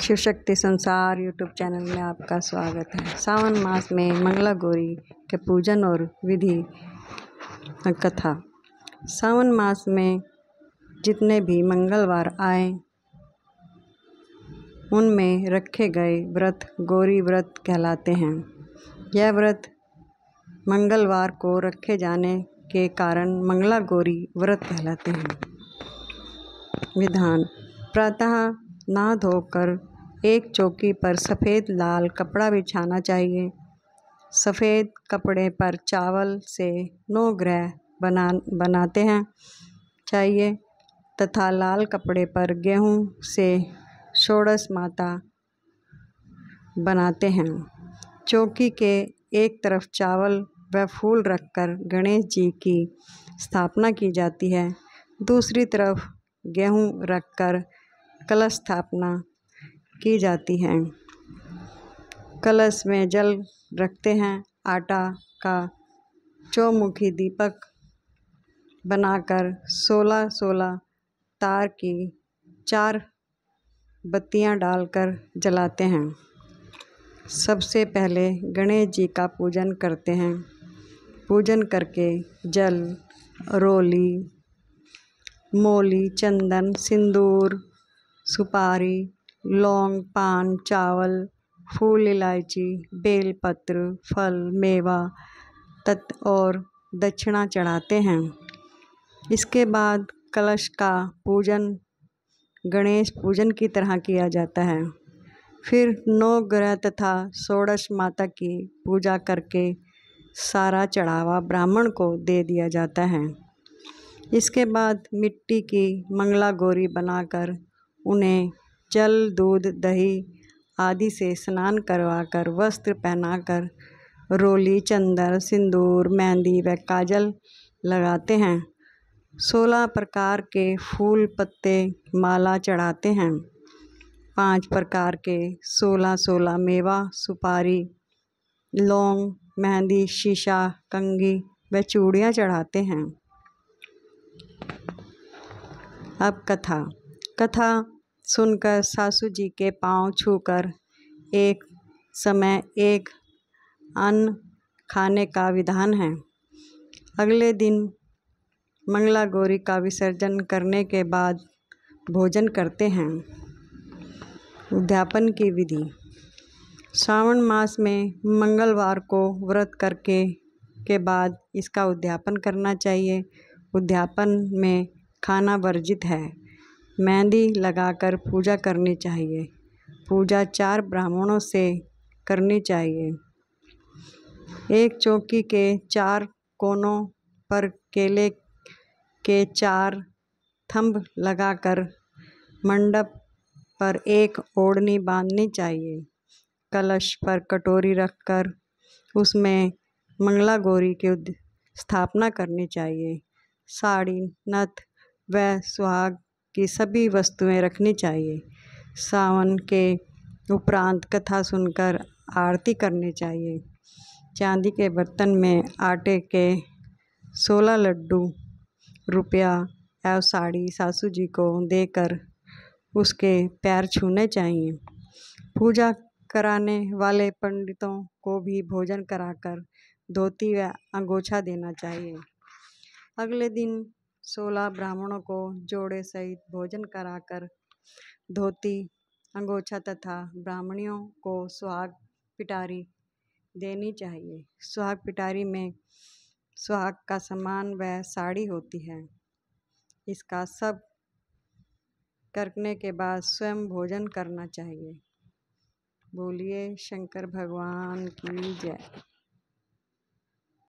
शिव शक्ति संसार YouTube channel में आपका स्वागत है। सावन मास में मंगला गौरी के पूजन और विधि कथा। सावन मास में जितने भी मंगलवार आए, उनमें रखे गए व्रत गौरी व्रत कहलाते हैं। यह व्रत मंगलवार को रखे जाने के कारण मंगला गौरी व्रत कहलाते हैं। विधान, प्रातः नहा धोकर एक चौकी पर सफ़ेद लाल कपड़ा बिछाना चाहिए। सफ़ेद कपड़े पर चावल से नौ ग्रह बना, बनाते हैं। चाहिए तथा लाल कपड़े पर गेहूँ से षोड़श माता बनाते हैं। चौकी के एक तरफ़ चावल व फूल रखकर गणेश जी की स्थापना की जाती है। दूसरी तरफ़ गेहूँ रखकर कलश स्थापना की जाती है। कलश में जल रखते हैं। आटा का चौमुखी दीपक बनाकर सोलह सोलह तार की चार बत्तियाँ डालकर जलाते हैं। सबसे पहले गणेश जी का पूजन करते हैं। पूजन करके जल, रोली, मोली, चंदन, सिंदूर सुपारी, लौंग, पान, चावल, फूल, इलायची, बेलपत्र, फल, मेवा, तत् और दक्षिणा चढ़ाते हैं। इसके बाद कलश का पूजन, गणेश पूजन की तरह किया जाता है। फिर नौ ग्रह तथा षोड़श माता की पूजा करके सारा चढ़ावा ब्राह्मण को दे दिया जाता है। इसके बाद मिट्टी की मंगला गोरी बनाकर उन्हें जल, दूध, दही आदि से स्नान करवाकर वस्त्र पहनाकर रोली, चंदर, सिंदूर, मेहंदी व काजल लगाते हैं। सोलह प्रकार के फूल पत्ते माला चढ़ाते हैं। पाँच प्रकार के सोलह सोलह मेवा, सुपारी, लौंग, मेहंदी, शीशा, कंगी व चूड़ियाँ चढ़ाते हैं। अब कथा। कथा सुनकर सासू जी के पाँव छूकर एक समय एक अन्न खाने का विधान है। अगले दिन मंगला गौरी का विसर्जन करने के बाद भोजन करते हैं। उद्यापन की विधि। श्रावण मास में मंगलवार को व्रत करके के बाद इसका उद्यापन करना चाहिए। उद्यापन में खाना वर्जित है। मेहंदी लगाकर पूजा करनी चाहिए। पूजा चार ब्राह्मणों से करनी चाहिए। एक चौकी के चार कोनों पर केले के चार थंब लगाकर मंडप पर एक ओढ़नी बांधनी चाहिए। कलश पर कटोरी रखकर उसमें मंगला गौरी की स्थापना करनी चाहिए। साड़ी, नथ व सुहाग की सभी वस्तुएँ रखनी चाहिए। सावन के उपरांत कथा सुनकर आरती करनी चाहिए। चांदी के बर्तन में आटे के सोलह लड्डू, रुपया या साड़ी सासू जी को देकर उसके पैर छूने चाहिए। पूजा कराने वाले पंडितों को भी भोजन कराकर धोती व अंगोछा देना चाहिए। अगले दिन सोलह ब्राह्मणों को जोड़े सहित भोजन कराकर धोती, अंगोछा तथा ब्राह्मणियों को सुहाग पिटारी देनी चाहिए। सुहाग पिटारी में सुहाग का सम्मान व साड़ी होती है। इसका सब करने के बाद स्वयं भोजन करना चाहिए। बोलिए, शंकर भगवान की जय।